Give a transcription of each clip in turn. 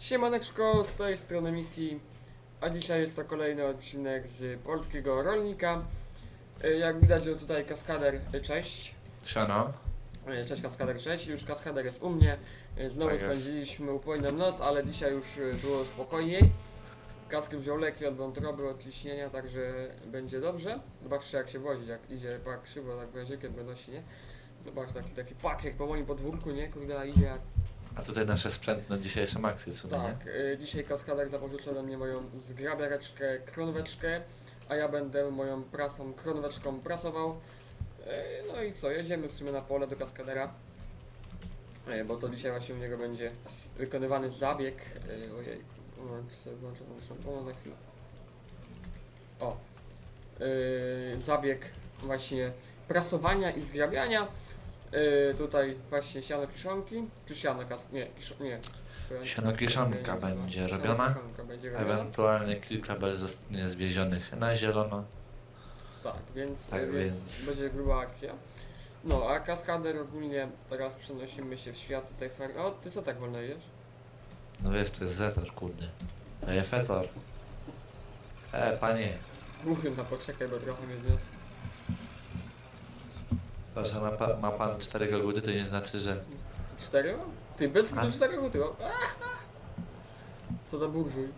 Siemaneczko, z tej strony Miki, a dzisiaj jest to kolejny odcinek z polskiego rolnika. E, Jak widać, tutaj kaskader, e, cześć. Siano. E, Cześć kaskader, cześć. Już kaskader jest u mnie. Znowu Tak spędziliśmy upojną noc, ale dzisiaj już było spokojniej. Kasky wziął leki od wątroby, od ciśnienia, także będzie dobrze. Zobaczcie jak się wozi, jak idzie tak krzywo, tak wężykiem wynosi, nie? Zobacz taki, taki pakiet po moim podwórku, nie? Kurde, idzie jak A tutaj nasze sprzęt na dzisiejsze maksy w sumie, Tak, y, dzisiaj kaskader zapożyczył ode mnie moją zgrabiareczkę, kronweczkę, a ja będę moją prasą, kronweczką prasował. Y, No i co, jedziemy w sumie na pole do kaskadera, y, bo to dzisiaj właśnie u niego będzie wykonywany zabieg. Ojej, moment, sobie włączę tą pomoc za chwilę. O, zabieg właśnie prasowania i zgrabiania. Y, tutaj właśnie siano kiszonki, czy siano kas... nie, kisz... nie. Siano kiszonka będzie robiona. kiszonka będzie robiona. Ewentualnie kilka bel zostanie zwiezionych na zielono. Tak, więc, Tak więc, więc- będzie gruba akcja. No, a kaskader ogólnie teraz przenosimy się w świat tej fer... O, ty co tak wolno jesz? No wiesz, to jest zetor, kurde. To jest fetor. E, panie. No poczekaj, bo trochę mnie zniosł. To, że ma, pa, ma pan cztery koguty, to nie znaczy, że... Cztery? Ty bez A? cztery guty, o. Co za burżuj.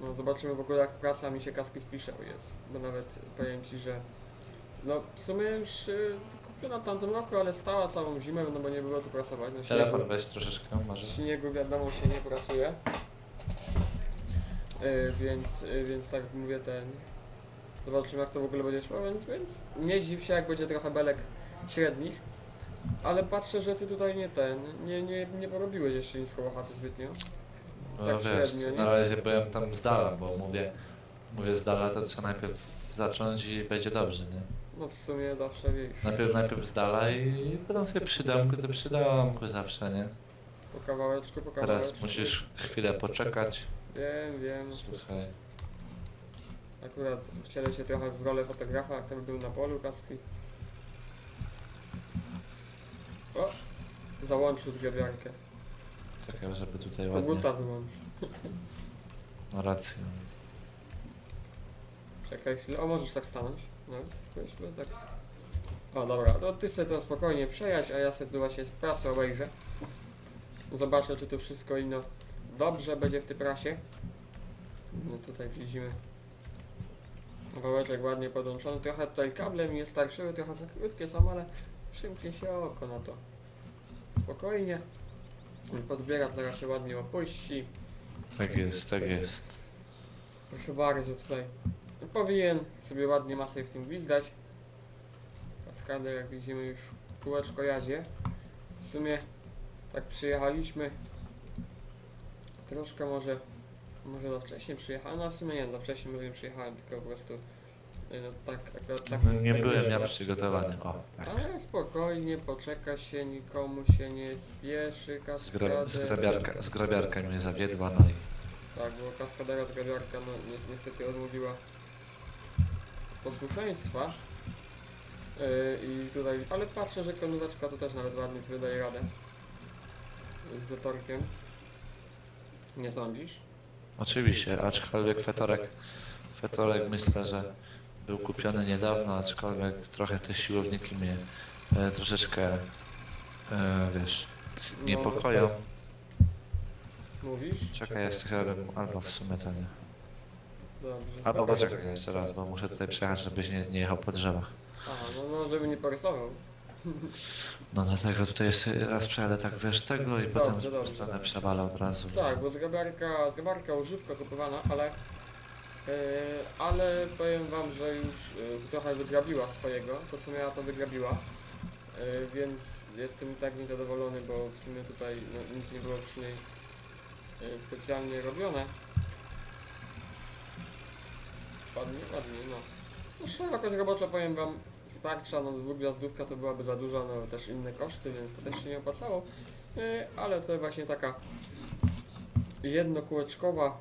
No, zobaczymy w ogóle jak prasa mi się kaski spisze, jest. Bo nawet powiem ci, że... No, w sumie już y, kupiona w tamtym roku, ale stała całą zimę, no bo nie było co prasować. No, Telefon weź troszeczkę, może. Śniegu wiadomo się nie pracuje. Yy, więc, yy, więc tak mówię ten. Zobaczymy jak to w ogóle będzie szło, więc, więc nie dziw się jak będzie trochę belek średnich. Ale patrzę, że ty tutaj nie ten, nie, nie, nie porobiłeś jeszcze nic koło chaty zbytnio. No tak wiesz, średnio, nie? na razie byłem tam z dala, bo mówię... Mówię z dala, to trzeba najpierw zacząć i będzie dobrze, nie? No w sumie zawsze wiesz, Najpierw, najpierw z dala i potem sobie przy domku, to przy domku zawsze, nie? po kawałeczku, po kawałeczku. Teraz musisz chwilę poczekać. Wiem, wiem. Słuchaj. Akurat wcielę się trochę w rolę fotografa, jak tam był na polu kaski. O! Załączył zgrabiarkę. Czekaj, żeby tutaj ładnie. Koguta wyłącz. No rację. Czekaj chwilę. O, możesz tak stanąć. Nawet. Weźmy tak. O, dobra. No ty sobie to spokojnie przejać, a ja sobie tu właśnie z prasy obejrzę. Zobaczę, czy tu wszystko ino dobrze będzie w tej prasie. No tutaj widzimy. Wałeczek ładnie podłączony. Trochę tutaj kable mi starszyły, trochę za krótkie są, ale przymknie się oko na to. Spokojnie. Podbierak zaraz się ładnie opuści. Tak jest, tak jest. Proszę bardzo, tutaj powinien sobie ładnie masę w tym gwizdać. Kaskadę, jak widzimy, już kółeczko jadzie. W sumie tak przyjechaliśmy. Troszkę może, może za wcześnie przyjechałem, no w sumie nie, za wcześnie mówię przyjechałem, tylko po prostu y, no tak, akurat tak. No, nie tak byłem ja przygotowany. O, tak. Ale spokojnie, poczeka się, nikomu się nie spieszy, Zgra, kaskadę. zgrabiarka, zgrabiarka mnie zawiedła, no i Tak, bo kaskadera z gawiarka no, ni niestety odmówiła posłuszeństwa. Yy, I tutaj, ale patrzę, że konóweczka to też nawet ładnie sobie daje radę. Z zatorkiem. Nie sądzisz? Oczywiście, aczkolwiek fetorek, fetorek myślę, że był kupiony niedawno, aczkolwiek trochę te siłowniki mnie e, troszeczkę, e, wiesz, niepokoją. Mówisz? Czekaj, jeszcze chyba bym, albo w sumie to nie. Dobrze. Albo poczekaj jeszcze raz, bo muszę tutaj przejechać, żebyś nie, nie jechał po drzewach. Aha, no, no żeby nie porysował. No dlatego tutaj jeszcze raz przejadę tak wiesz tego i potem Dobrze, w dobrze. stronę przewalę od razu. Tak, bo zgrabarka, zgrabarka używka kupowana, ale yy, ale powiem wam, że już yy, trochę wygrabiła swojego, to co miała to wygrabiła, yy, więc jestem tak niezadowolony, bo w sumie tutaj no, nic nie było przy niej specjalnie robione. Ładnie, ładnie, no. No szerokość robocza powiem wam starcza, no dwugwiazdówka to byłaby za duża, no też inne koszty, więc to też się nie opłacało. Yy, ale to właśnie taka jednokółeczkowa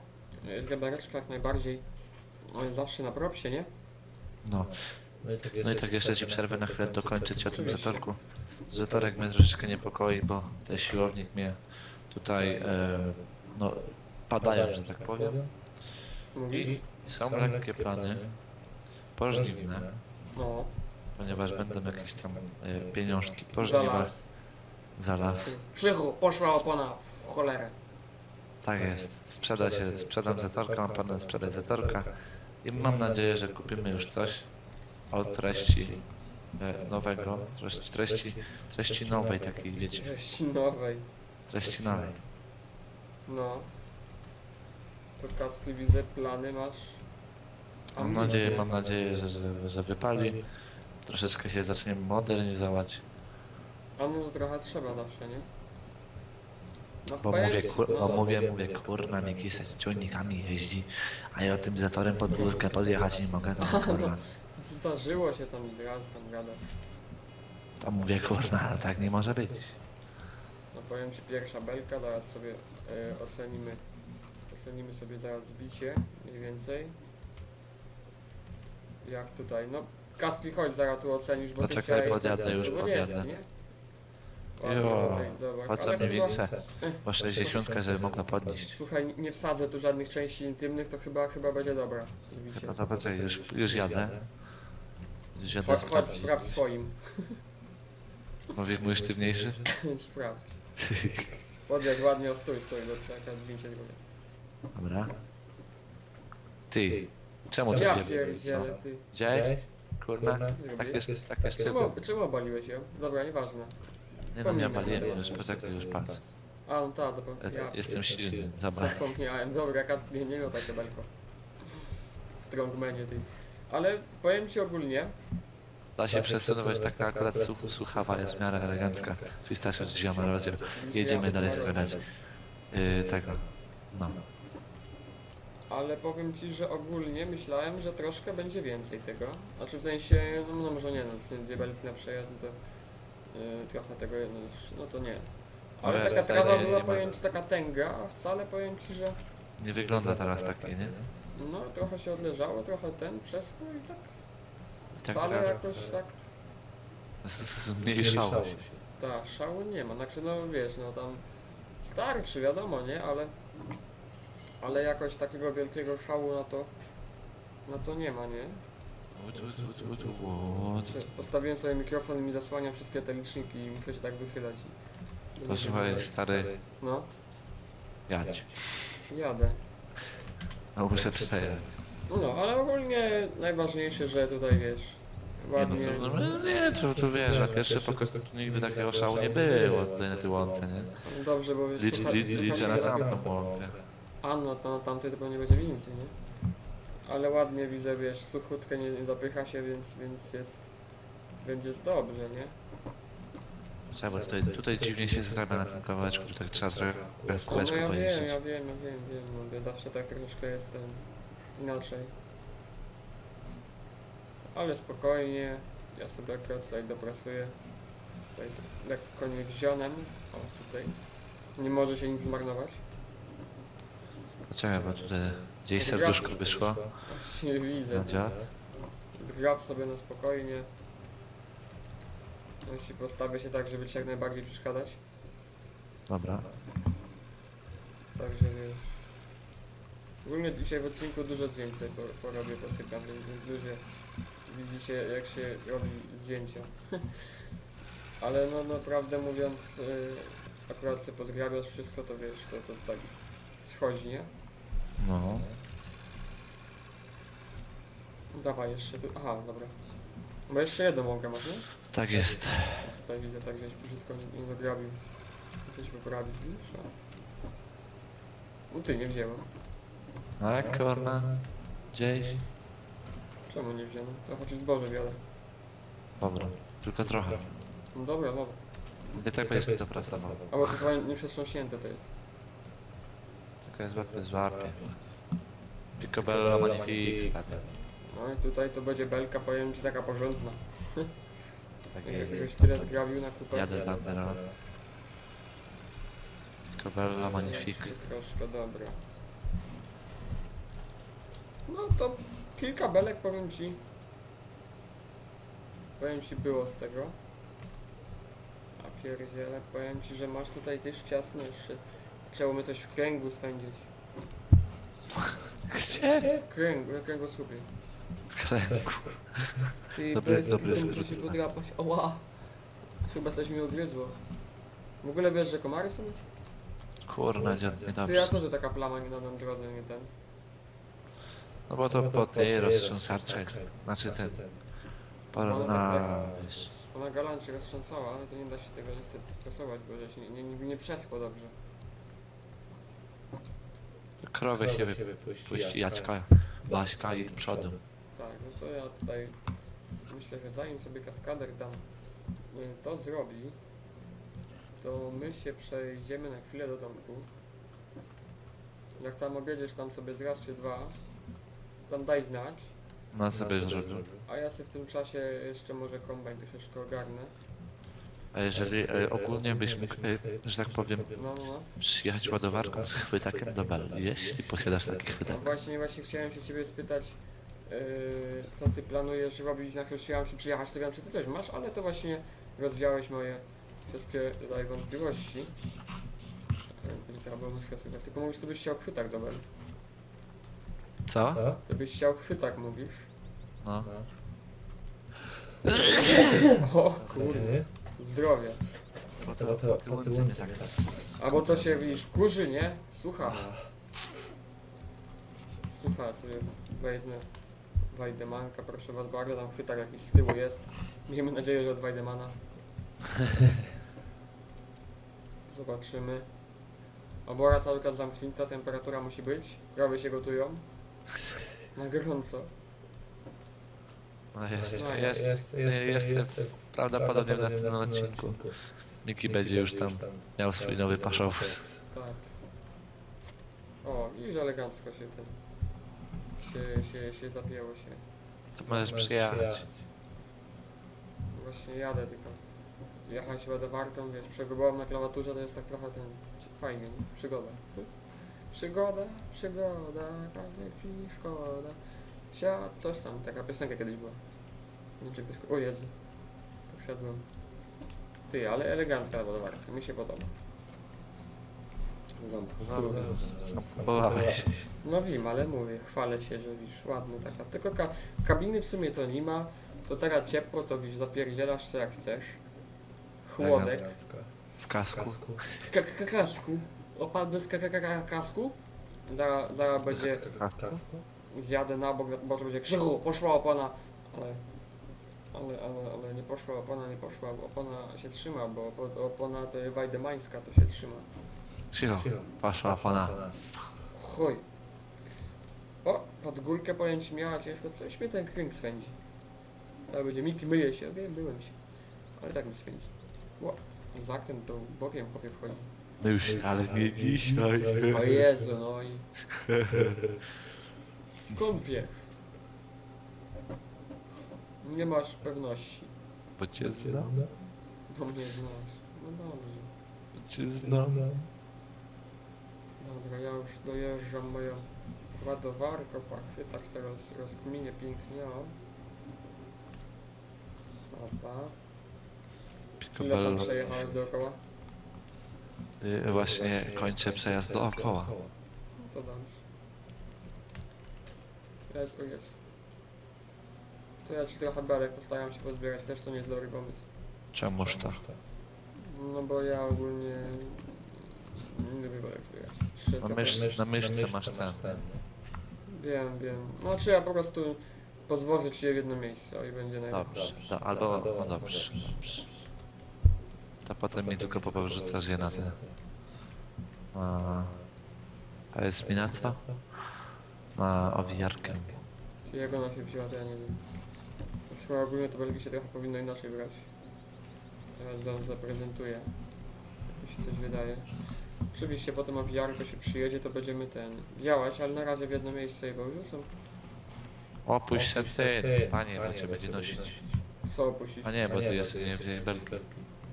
zgrabareczka jak najbardziej yy, zawsze na propsie, nie? No. No i tak jeszcze ci przerwę na chwilę dokończyć o tym zatorku. Zatorek mnie troszeczkę niepokoi, bo ten siłownik mnie tutaj e, no, padają, że tak powiem. Mówisz? I są lekkie plany pożniwne, No, ponieważ będą jakieś tam e, pieniążki za pożniwe las. za las. Krzychu, poszła opona w cholerę. Tak jest. Sprzeda się, sprzedam Zetorka, mam planę sprzedać Zetorka i mam nadzieję, że kupimy już coś o treści e, nowego, treści, treści, treści nowej takiej, wiecie, Treści nowej. treści nowej. No. To kaski widzę, plany masz. Mam Ambitne. nadzieję, mam nadzieję, że, że, że wypali. Troszeczkę się zaczniemy modernizować. A no to trochę trzeba zawsze, nie? No, Bo mówię, kur, no, bo mówię, mówię, kurna, Miki se z ciągnikami jeździ, a ja tym zatorem pod górkę podjechać nie mogę, to kurwa. Zdarzyło się tam raz tam gada. To mówię, kurna, tak nie może być. No powiem ci pierwsza belka, zaraz sobie e, ocenimy. Ocenimy sobie zaraz zbicie mniej więcej. Jak tutaj, no Kaski chodź zaraz tu ocenisz, bo Poczekaj, ty chciałeś podjadę, już bo nie podjadę. jestem, nie? Ładnie Jo, tutaj, zobacz, po co ale mnie chyba- większe? Bo 60, żeby mogła podnieść. Słuchaj, nie wsadzę tu żadnych części intymnych, to chyba, chyba będzie dobra. No to poczekaj, już, już jadę. Już jadę Chodź, chodź sprawdzić. sprawdź swoim. Mówisz, mój sztywniejszy? sprawdź. Podjedź ładnie, o stój, stój, bo czeka zdjęcie drugie. Dobra. Ty, czemu to Ja dwie pierdzielę, co? ty. Widziałeś? Kurna, tak jest, tak jest Czemu, czemu obaliłeś ją? Dobra, nieważne. Nie no, ja baliłem już, poczekaj, już patrz. A, no tak, zapomniałem. Jest, Ja jestem silny, zobacz. zapomniałem. Dobra, kask nie, nie miał takie belko. Strongmanie, ty. Ale powiem ci ogólnie, Da się przesunąć, taka akurat such, suchawa jest w miarę elegancka. Pistachio z zioma rozdział. Jedziemy dalej składać. Yy, tego. No. Ale powiem ci, że ogólnie myślałem, że troszkę będzie więcej tego. Znaczy w sensie, no, no może nie, no, z dwie belki na przejazd, no to yy, trochę tego, no, no to nie. Ale taka trawa nie- była, nie ma- powiem ci, taka tęga, a wcale powiem ci, że Nie wygląda teraz takie, nie? no trochę się odleżało, trochę ten przeschło i tak I tak wcale trochę jakoś tak z- zmniejszało się. Tak, szału nie ma, znaczy no wiesz, no tam starczy, wiadomo, nie, ale ale jakoś takiego wielkiego szału na to na to nie ma, nie? Ut, ut, ut. Czy Postawiłem sobie mikrofon i mi zasłania wszystkie te liczniki i muszę się tak wychylać. i- Posłuchaj, stary, No, jadź. jadę. No muszę przejechać. No, ale ogólnie najważniejsze, że tutaj wiesz, Nie no, ładnie... co, no, nie, to, to wiesz, na pierwszy pokos to nigdy takiego szału nie było tutaj na tej łące, nie? Dobrze, bo wiesz, Licz, słucha- li, liczę na tamtą łąkę. A no, to na tamtej to pewnie będzie więcej, nie? Ale ładnie widzę, wiesz, suchutkę nie, nie dopycha się, więc, więc jest... Będzie dobrze, nie? Trzeba, bo tutaj, tutaj dziwnie się zrabia na tym kawałeczku, tak trzeba trochę w No, kółeczku ja wiem, pojeździć. ja wiem, ja wiem, wiem, no, ja zawsze tak troszkę jest ten... inaczej. Ale spokojnie, ja sobie akurat tutaj doprasuję. Tutaj lekko niewzionem. O, tutaj. Nie może się nic zmarnować. Poczekaj, bo tutaj gdzieś serduszko wyszło Właśnie widzę. na dziad. Zgrab sobie na spokojnie. Jeśli postawię się tak, żeby ci jak najbardziej przeszkadzać. Dobra. Także wiesz. Ogólnie dzisiaj w odcinku dużo zdjęć sobie po- porobię, posypam, więc ludzie widzicie jak się robi zdjęcia. Ale no naprawdę mówiąc, y, akurat sobie pozgrabiasz wszystko, to wiesz, to, to tak schodzi, nie? No. Dawaj jeszcze tu. Aha, dobra. Bo jeszcze jedną łąkę masz, nie? Tak jest. Tutaj widzę tak, żeś brzydko nie, nie dograbił. Muszę się poprawić, widzisz? O. No ty, nie wzięłem. A kurna. Gdzieś. Czemu nie wziąłem? To chociaż zboże wiele. Dobra. Tylko trochę. No dobra, dobra. Ty tak będziesz to prasował. A bo to chyba nie przetrząśnięte to jest. Tylko jest złapie, złapie. Picobello Magnifique. No i tutaj to będzie belka, powiem ci, taka porządna. Tak Jak jest. Jakbyś tyle zgrabił na kupę. Jadę tam teraz. Picobello Magnifique. Troszkę dobra. No to kilka belek powiem ci. Powiem ci było z tego. A pierdziele, powiem ci, że masz tutaj też ciasno jeszcze Mnie coś w kręgu spędzić. Gdzie? W kręgu, w kręgosłupie. W kręgu. Czyli Dobry- bez dobry kitu muszę skrót, się podrapać. Oła! Chyba coś mi ugryzło. W ogóle wiesz, że komary są już? Kurna, dziad, Ty ja niedobrze. to, że taka plama nie na nam drodze, nie ten. No bo to po tej roztrząsarczej. Znaczy ten. Po, No, tak, Ona galancznie roztrząsała, ale to nie da się tego niestety stosować, bo że się nie, nie, nie przeschło dobrze. Krowę się wypuści, Jaćka, Baśka i do przodu. Tak, no to ja tutaj myślę, że zanim sobie kaskader tam y, to zrobi, to my się przejdziemy na chwilę do domku. Jak tam objedziesz tam sobie z raz czy dwa, tam daj znać, No sobie zrobił. a ja sobie w tym czasie jeszcze może kombajn troszeczkę ogarnę. A jeżeli e, ogólnie byś mógł, e, że tak powiem, No, no, no. przyjechać ładowarką z chwytakiem do Bel, jeśli posiadasz taki No chwytak. właśnie, właśnie chciałem się ciebie spytać, yy, co ty planujesz robić, na chwilę chciałem się przyjechać, to wiem, czy ty też masz, ale to właśnie rozwiałeś moje wszystkie tutaj wątpliwości. Czekaj, bo muszę słychać. Tylko mówisz, ty byś chciał chwytak, dobra. Co? Ty byś chciał chwytak, mówisz. No. O kurde, zdrowie. Bo to, to, ty łączy mnie tak. Albo to się, widzisz, kurzy, nie? Słucha. Słucha, sobie wezmę Wajdemanka, proszę was bardzo, tam chwytak jakiś z tyłu jest. Miejmy nadzieję, że od Wajdemana. Zobaczymy. Obora cały czas zamknięta, temperatura musi być. Krowy się gotują. Na gorąco. No jest, No, jest, jest, jest, jest, prawdopodobnie w następnym odcinku. Miki będzie już tam miał swój nowy paszowóz. Tak. O, widzisz, elegancko się ten... Się, się, się zapięło się. To możesz przyjechać. Właśnie jadę tylko. Jechać ładowarką, wiesz, przegubowałem na klawiaturze, to jest tak trochę ten... Fajnie, nie? Przygoda. Przygoda, przygoda, każdej chwili szkoda. Sia, coś tam, taka piosenka kiedyś była. Nie czy ktoś... O Jezu. Poszedłem. Ty, ale elegancka ładowarka, mi się podoba. Zapompowałeś. No wiem, ale mówię, chwalę się, że widzisz, ładny taka. Tylko ka kabiny w sumie to nie ma. To teraz ciepło, to widzisz, zapierdzielasz co jak chcesz. Chłodek. W kasku. Ka ka kasku. Opadł bez ka ka ka kasku. Zaraz zaraz będzie, Kasku? Zjadę na bok, bo to będzie krzychu, poszła opona. Ale, ale, ale, ale nie poszła opona, nie poszła, bo opona się trzyma, bo opo- opona to jest wajdemańska, to się trzyma. Cicho, poszła pana. Chuj. O, pod górkę ci miała ciężko, coś mnie ten kręg swędzi. Ale będzie Miki myje się, wiem, byłem się. Ale tak mi swędzi. Ło, zakręt to bokiem chłopie wchodzi. No już, ale nie dzisiaj. O Jezu, no i... Skąd wiesz? Nie masz pewności. Bo cię znam, Bo mnie znasz. No dobrze. bo cię znam. Dobra, ja już dojeżdżam moją ładowarkę, pachwie, tak się roz, rozkminie pięknie. o. Dobra. Ile tam Picobello. przejechałeś dookoła? Y, Właśnie kończę przejazd dookoła. No to dobrze. Ja, o Jezu. To ja ci trochę belek postaram się pozbierać, też to nie jest dobry pomysł. Czemuż to? No bo ja ogólnie nie lubię belek zbierać. Trzy Na, trochę. mysz, na myszce masz ten. Wiem, wiem. No czy ja po prostu pozwożę ci je w jedno miejsce o, i będzie najlepiej. Dobrze, do, albo, no dobrze, dobrze. To potem mi tylko powrzucasz je na te... Na... To jest mi na co? Na owijarkę. Czy jak ona się wzięła, to ja nie wiem. Chyba ogólnie to belki się trochę powinno inaczej brać. Teraz wam zaprezentuję. Jak mi się coś wydaje. Oczywiście potem owijarko się przyjedzie, to będziemy ten działać, ale na razie w jedno miejsce je wrzucą. Opuść się ty, panie, bo cię będzie nosić. Co opuścić? A nie, bo ty jeszcze nie wzięli belki.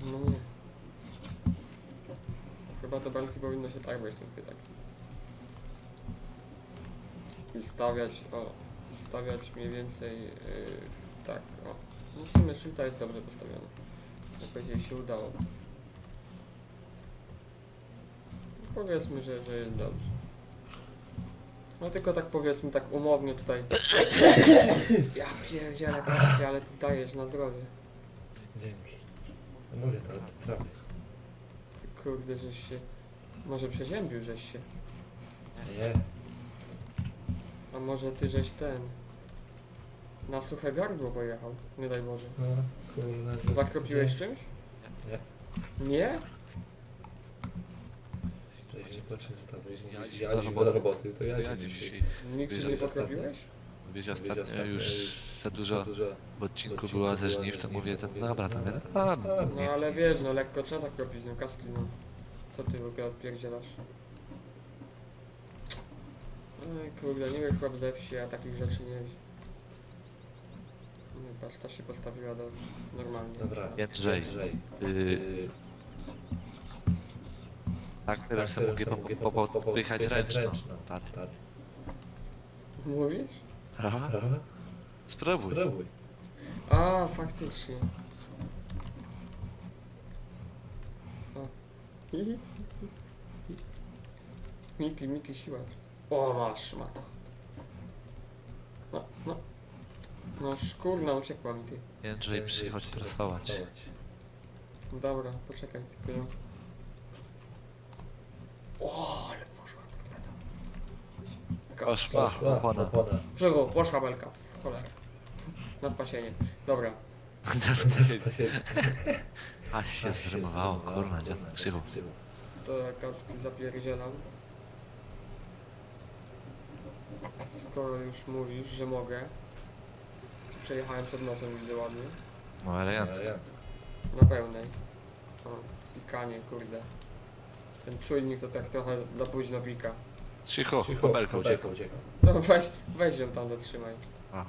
No nie. Chyba to belki powinno się tak być, ten chwytak. I stawiać, o, stawiać mniej więcej, yy, tak, o. No w sumie jest dobrze postawiona. Jakoś jej się udało. powiedzmy, że, że jest dobrze. No tylko tak powiedzmy, tak umownie tutaj. Ja pierdzielę, Kaski, ale ty dajesz na zdrowie. Dzięki. No mówię to, prawie. Ty kurde, żeś się... Może przeziębił żeś się. Nie. A może ty żeś ten... Na suche gardło pojechał. Nie daj Boże. No, kurde. Zakropiłeś czymś? Nie. Nie? Wcześniej poczysta, później Ja ja, dziś ja do roboty. roboty, to ja, dzisiaj, dzisiaj. Nikt nie pokropiłeś? wiesz, ostatnio już za dużo w odcinku była ze żniw, to mówię, dobra, to tam a, no, ale wiesz, no lekko trzeba tak robić, no kaski, no. Co ty w ogóle odpierdzielasz? Kurde, nie wiem chłop ze wsi, a takich rzeczy nie wie. Nie, patrz, ta się postawiła dobrze, normalnie. Dobra, Jędrzej. Jędrzej. Yy, Yy, tak, teraz sobie mogę po- po- po- popychać ręczną. Stary. Stary. Mówisz? Aha, Aha, spróbuj. Spróbuj. A, faktycznie. O. Miki, Miki, siła. O, masz, mata. No, no. No, szkurna uciekła mi ty. Jędrzej, przychodź prasować. Dobra, poczekaj, tylko ją... O, ale poszła. Koszma, Poszła, opona. opona. Żywo, poszła belka, w cholerę. Na spasienie. Dobra. To się Aż się zrymowało, kurna, dziadek, krzychu. To kaski zapierdzielam. Skoro już mówisz, że mogę. Przejechałem przed nosem, widzę ładnie. No elegancko. Na pełnej. O, pikanie, kurde. Ten czujnik to tak trochę za późno pika. Cicho, Cicho, babelka uciekł. ucieka. To weź, weź ją tam zatrzymaj. A, A,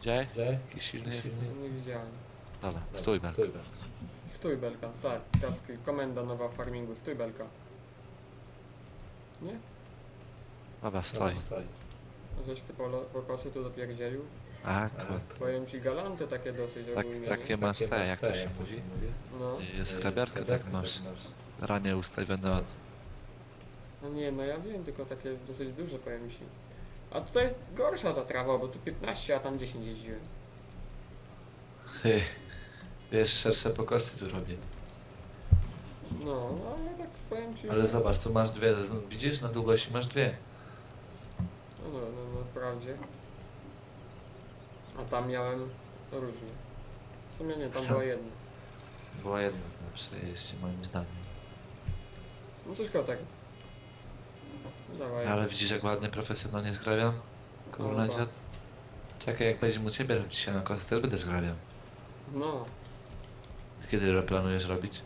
gdzie? Gdzie? Jakiś silny jest? Nie widziałem. Dobra, stój, Ben. Stój, belka, tak, kaski, komenda nowa w farmingu, stój belka. Nie? Dobra, stoi. No, stoi. Żeś ty pokosy tu dopierdzielił? A, A, kur... Powiem ci galanty takie dosyć Tak, ogólnie. takie masz te, jak to się mówi? No. Jest hrabiarka, tak masz. Ramię ustawione od... no nie, no ja wiem, tylko takie dosyć duże powiem ci. A tutaj gorsza ta trawa, bo tu 15, a tam 10 jeździłem. Hy. Wiesz, szersze pokosy tu robię. No, no ale tak powiem ci, Ale że... zobacz, tu masz dwie, widzisz? Na długości masz dwie. No, no, wprawdzie. A tam miałem różnie. W sumie nie, tam Co? była jedna. Była jedna na przejeździe, moim zdaniem. No coś koło. No Dawaj. Ale widzisz, jak ładnie, profesjonalnie zgrabiam? Kurna, Dobra. dziad. Czekaj, jak będzie u ciebie robić się na kosy, też będę zgrabiał. No. Kiedy planujesz robić?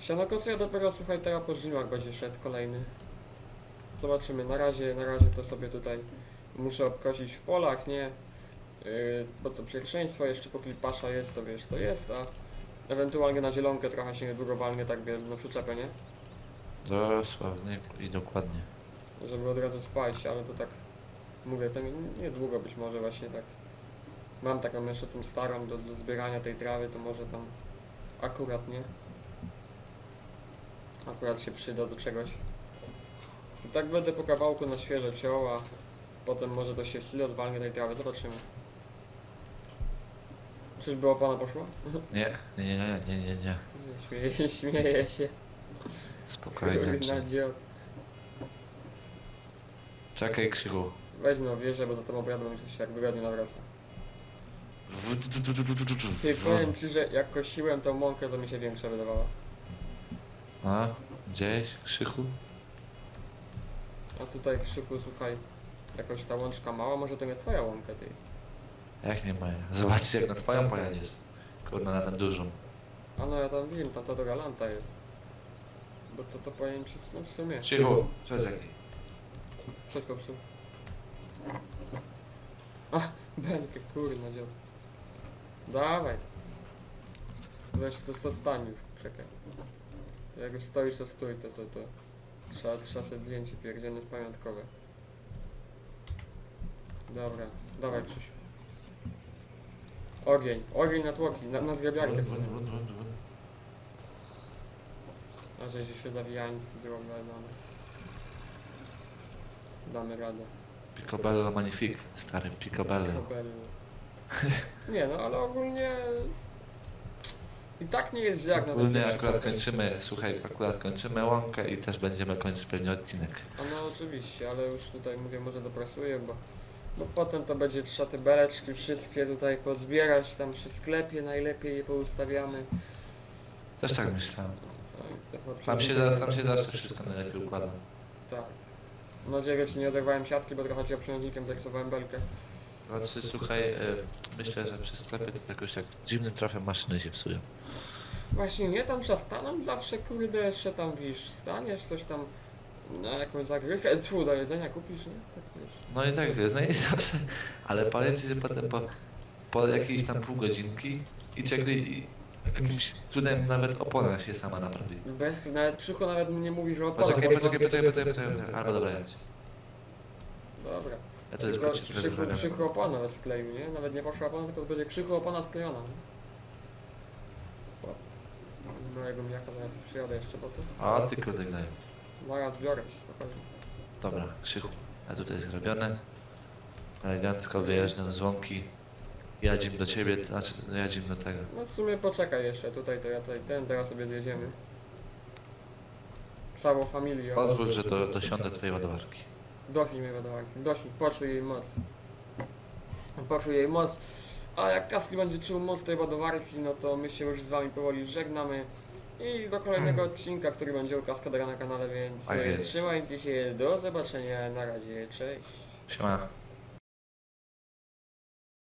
Sianokosy ja dopiero słuchaj teraz po żniwach będzie szedł kolejny. Zobaczymy, na razie, na razie to sobie tutaj muszę obkosić w polach, nie? Yy, bo to pierwszeństwo jeszcze póki pasza jest, to wiesz, to jest, a ewentualnie na zielonkę trochę się niedługo walnie, tak wiesz, na przyczepę, nie? Dosłownie i dokładnie. Żeby od razu spać, ale to tak, mówię, to nie- niedługo być może właśnie tak. Mam taką jeszcze tą starą do, do zbierania tej trawy, to może tam akurat nie. Akurat się przyda do czegoś. Tak będę po kawałku na świeże ciął, a potem może to się w sile odwalnie tej trawy, zobaczymy. Czyżby opona poszła? Nie, nie, nie, nie, nie, nie, nie. Śmieje się, śmieje się. Spokojnie. Kurna dziot. Czekaj, Krzychu. Weź no wierzę, bo za tobą pojadą mi się jak wygodnie nawraca. Ty powiem ci, że jak kosiłem tą mąkę, to mi się większa wydawała. A, gdzieś, Krzychu? A tutaj krzyku, słuchaj, jakoś ta łączka mała, może to nie twoja łąka, ty. Jak nie moja? Zobaczcie, jak na twoją pojedziesz. Kurna, na ten dużą. A no ja tam wiem, tam ta do galanta jest. Bo to, to powiem ci, no w sumie, jest jaki? coś popsuł. A, belkę, kurna dział. Dawaj. Weź to, to stań już, czekaj. Jak już stoisz, to stój, to, to, to. Trzeba, trzeba sobie zdjęcie pierdzielne pamiątkowe. Dobra, dawaj Krzysiu. Ogień, ogień na tłoki, na, na zgrabiarkę w sumie. A że się zawijając, to drogę, no. damy radę. Picobello Magnifique, stary Picobello. Kobel. Nie no, ale ogólnie i tak nie jest jak na Ogólnie akurat kończymy, słuchaj, akurat kończymy łąkę i też będziemy kończyć pewnie odcinek. A no oczywiście, ale już tutaj mówię, może doprasuję, bo, bo potem to będzie trzeba te beleczki wszystkie tutaj pozbierać, tam przy sklepie najlepiej je poustawiamy. Też tak myślałem. No Tam się, za, tam się zawsze wszystko najlepiej układa. Tak. Mam nadzieję, że ci nie oderwałem siatki, bo trochę ci obciążnikiem zarysowałem belkę. Znaczy, słuchaj, y, myślę, że przy sklepie to jakoś tak dziwnym trafem maszyny się psują. Właśnie nie, tam trzeba stanąć zawsze, kurde, jeszcze tam wiesz, staniesz, coś tam na jakąś zagrychę, tu do jedzenia kupisz, nie? Tak wiesz. No i tak wiesz, no i zawsze, ale powiem ci, że potem po, po jakiejś tam pół godzinki i czekaj, i jakimś cudem nawet opona się sama naprawi. Bez, nawet Krzychu nawet nie mówi, że opona. Poczekaj, poczekaj, poczekaj, poczekaj, poczekaj, poczekaj. albo dobra, jedź. Dobra. Ja to jest Tylko trochę krzychu opona nawet skleił, nie? Nawet nie poszła opona, tylko będzie krzychu opona sklejona, nie? O, Mojego mijaka nawet przyjadę jeszcze po to. A ty kurde gnoju. Zaraz biorę, spokojnie. Dobra, krzychu. A tutaj zrobione. Elegancko wyjeżdżam z łąki. Jadzim do ciebie, to znaczy no jadzim do tego. No w sumie poczekaj jeszcze, tutaj to ja tutaj ten, teraz sobie zjedziemy. Całą familię. Pozwól, że do, dosiądę twojej ładowarki. Dośnij mnie ładowarki, dośnij, poczuj jej moc. Poczuj jej moc. A jak Kaski będzie czuł moc tej ładowarki, no to my się już z wami powoli żegnamy. I do kolejnego odcinka, który będzie u Kaskadera na kanale, więc Tak jest. trzymajcie się, do zobaczenia, na razie, cześć. Siema.